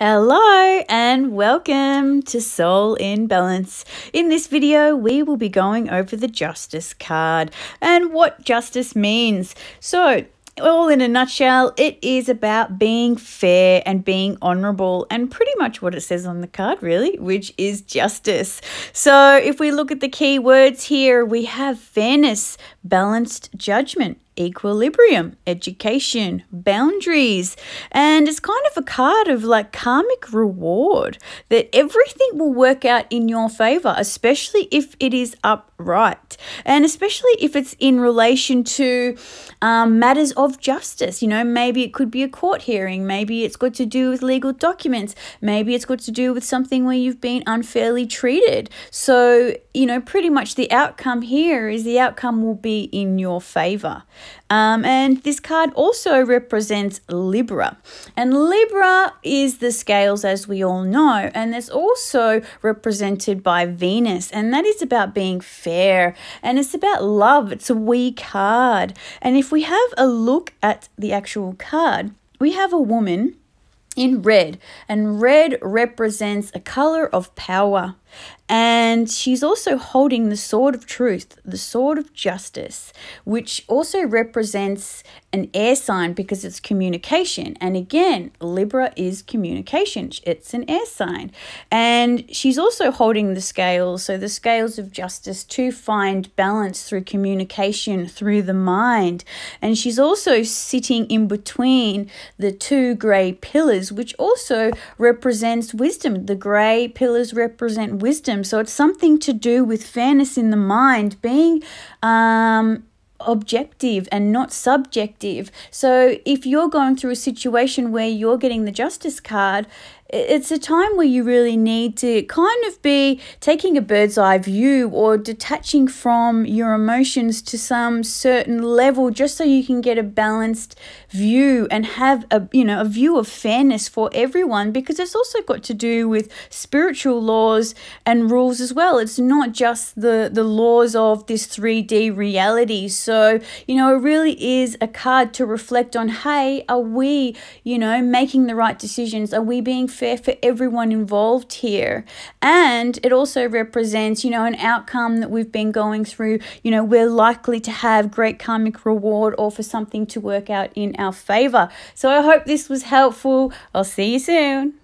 Hello and welcome to Soul in Balance. In this video, we will be going over the Justice card and what justice means. So, all in a nutshell, it is about being fair and being honorable, and pretty much what it says on the card, really, which is justice. So, if we look at the key words here, we have fairness, balanced judgment, equilibrium, education, boundaries. And it's kind of a card of like karmic reward that everything will work out in your favor, especially if it is upright and especially if it's in relation to um, matters of justice. You know, maybe it could be a court hearing, maybe it's got to do with legal documents, maybe it's got to do with something where you've been unfairly treated. So, you know, pretty much the outcome here is the outcome will be in your favor. Um, and this card also represents Libra. And Libra is the scales, as we all know. And it's also represented by Venus. And that is about being fair. And it's about love. It's a wee card. And if we have a look at the actual card, we have a woman in red, and red represents a color of power. And she's also holding the sword of truth, the sword of justice, which also represents an air sign because it's communication. And again, Libra is communication, it's an air sign. And she's also holding the scales, so the scales of justice to find balance through communication through the mind. And she's also sitting in between the two grey pillars, which also represents wisdom. The grey pillars represent wisdom. So it's something to do with fairness in the mind, being um, objective and not subjective. So if you're going through a situation where you're getting the justice card, it's a time where you really need to kind of be taking a bird's eye view or detaching from your emotions to some certain level just so you can get a balanced view and have a you know a view of fairness for everyone because it's also got to do with spiritual laws and rules as well. It's not just the the laws of this 3D reality. So you know it really is a card to reflect on hey are we you know making the right decisions? Are we being fair for everyone involved here. And it also represents, you know, an outcome that we've been going through. You know, we're likely to have great karmic reward or for something to work out in our favor. So I hope this was helpful. I'll see you soon.